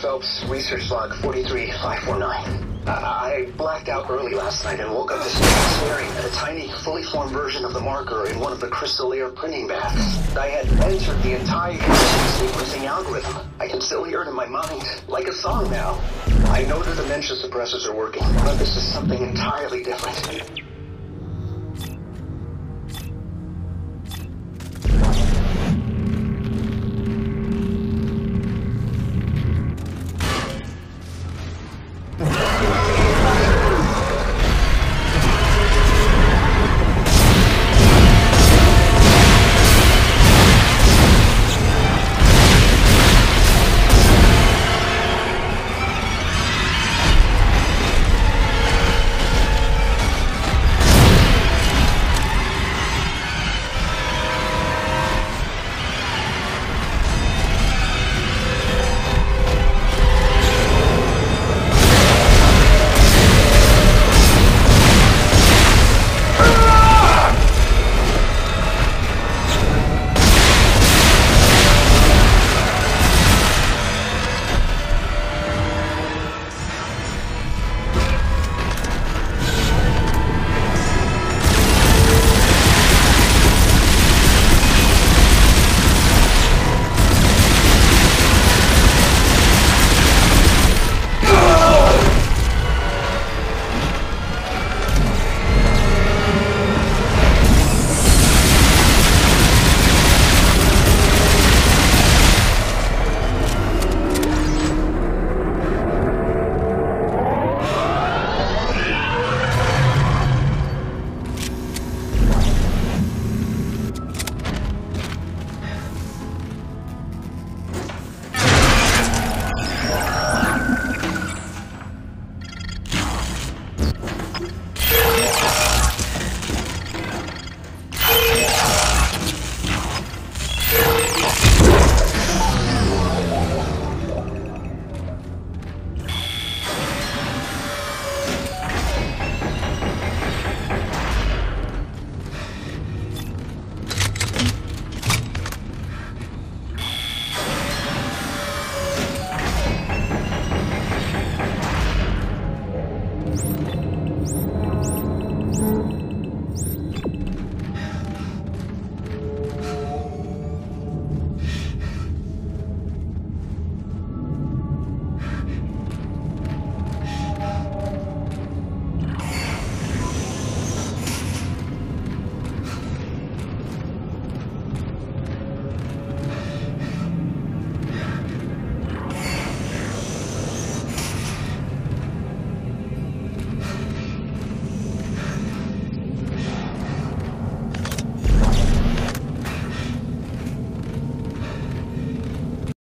Phelps research log 43549. Uh, I blacked out early last night and woke up this morning staring at a tiny, fully formed version of the marker in one of the crystal air printing baths. I had entered the entire sequencing algorithm. I can still hear it in my mind, like a song now. I know the dementia suppressors are working, but this is something entirely different.